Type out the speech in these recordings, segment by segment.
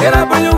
Era banho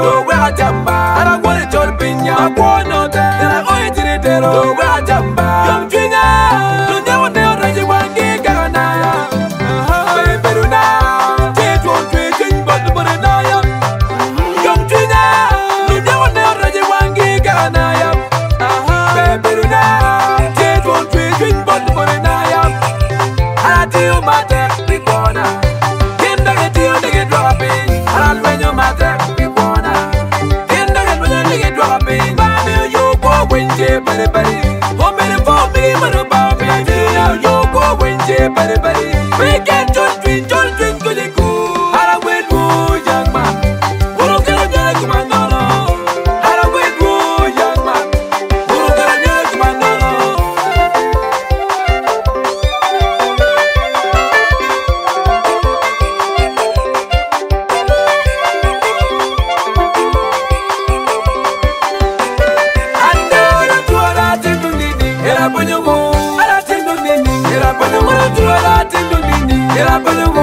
ndogwe atamba arangwa lejolipinyakona Bari bari bari. We can do. kwenye ngoro tuwe la tindu nini Yela kwenye ngoro